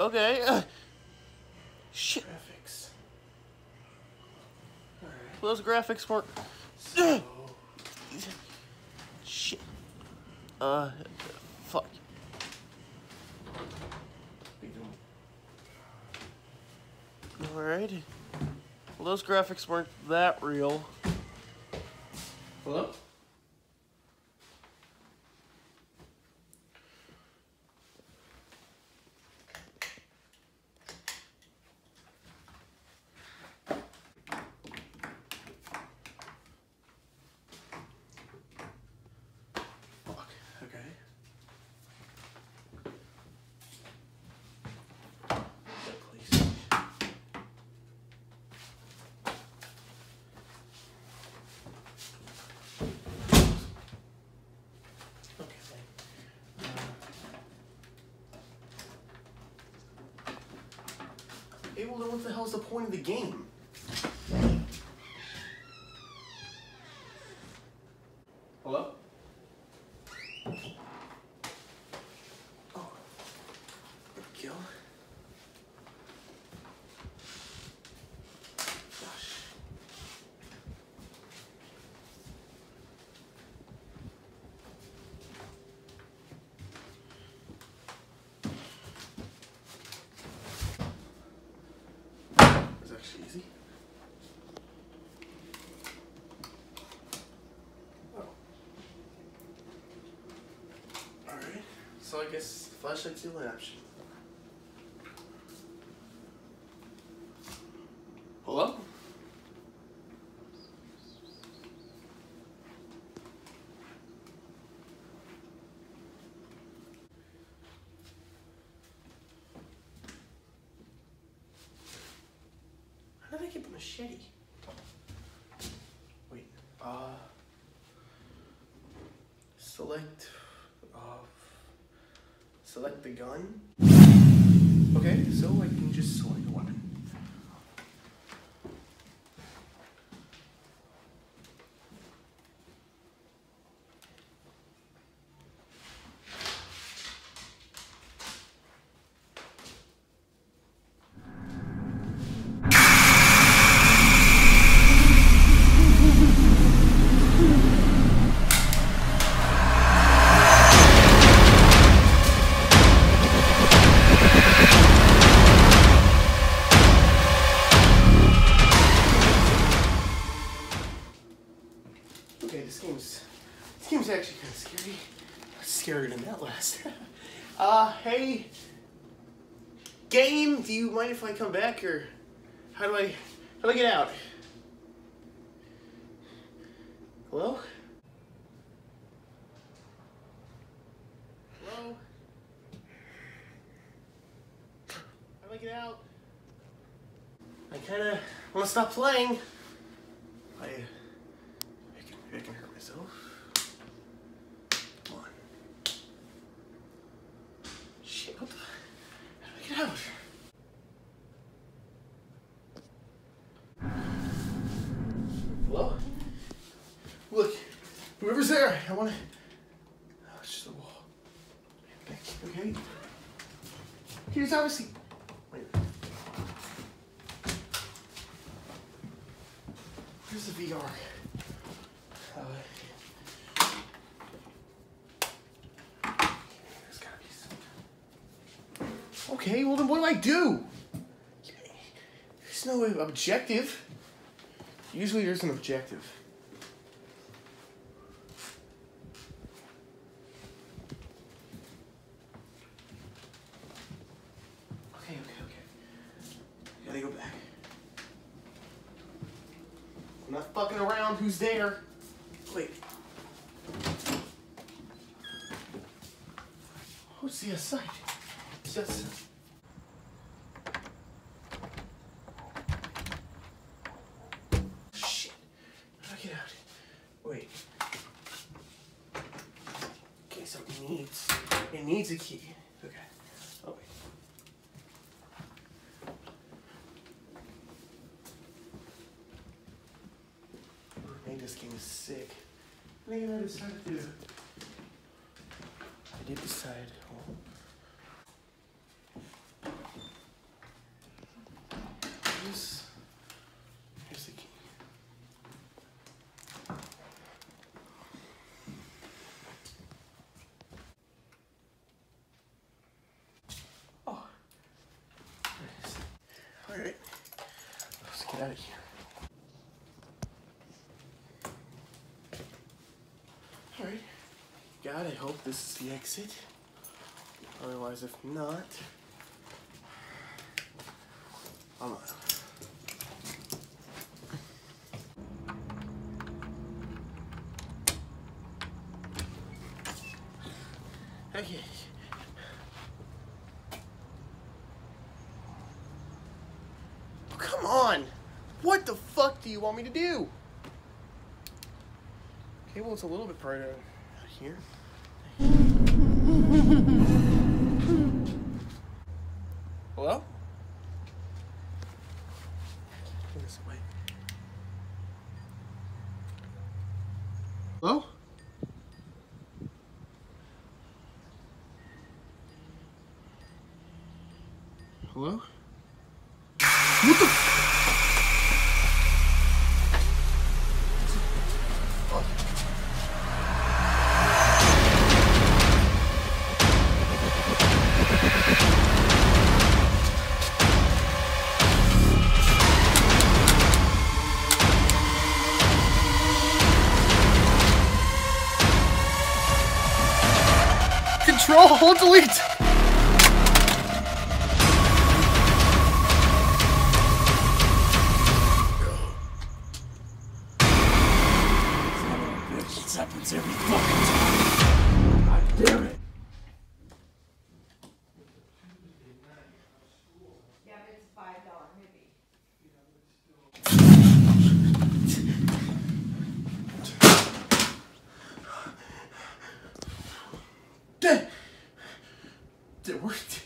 Okay. Uh, shit. Graphics. Alright. Those graphics weren't. So, Shit. Uh. Fuck. Alright. Well, those graphics weren't that real. Hello? Fuck. Okay. Please. Okay. Uh, Well, then what the hell's the point of the game? Hello? Oh. There we go. Gosh. It's actually easy. Oh. Alright. So I guess flashlight's the only option. Hello? How did I get the machete? Wait, uh. Select. Uh. Select the gun. Okay, so I can just select a weapon. Okay, this game's this game's actually kind of scary. Scarier than that last. uh, hey, game. Do you mind if I come back, or how do I how do I get out? Hello. Hello. How do I get out? I kind of want to stop playing. I can, I can hurt myself. Shit, what the? How do I get out? Hello? Look, whoever's there, I wanna. Oh, it's just a wall. Okay? Here's obviously. Wait. Where's the VR? what do I do? There's no objective. Usually there's an objective. Okay, okay, okay. Gotta go back. I'm not fucking around. Who's there? Wait. Who's the aside? Just. Needs a key. Okay. Oh wait. I think this game is sick. I think I decided to. I did decide. Oh. Here's, here's the key. Oh. Alright. Let's get out of here. Alright. God, I hope this is the exit. Otherwise, if not, I'm out. Okay. Come on! What the fuck do you want me to do? Okay, well, it's a little bit brighter out here. Control, hold delete! This happens every fucking time. God damn it. Yeah, but it's a five dollar movie. Dang! It worked.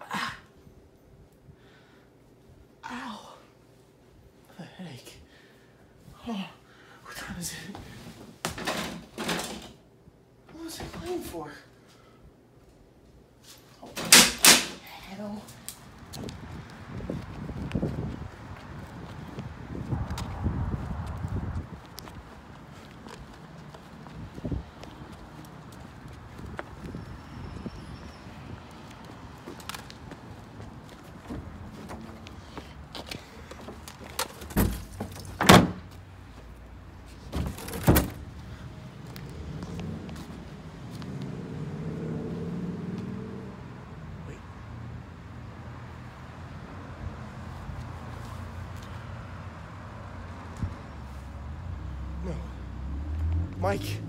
Ah. Ow. A headache. Oh, what time is it? What was I playing for? Oh, hell. Wait. No. Mike.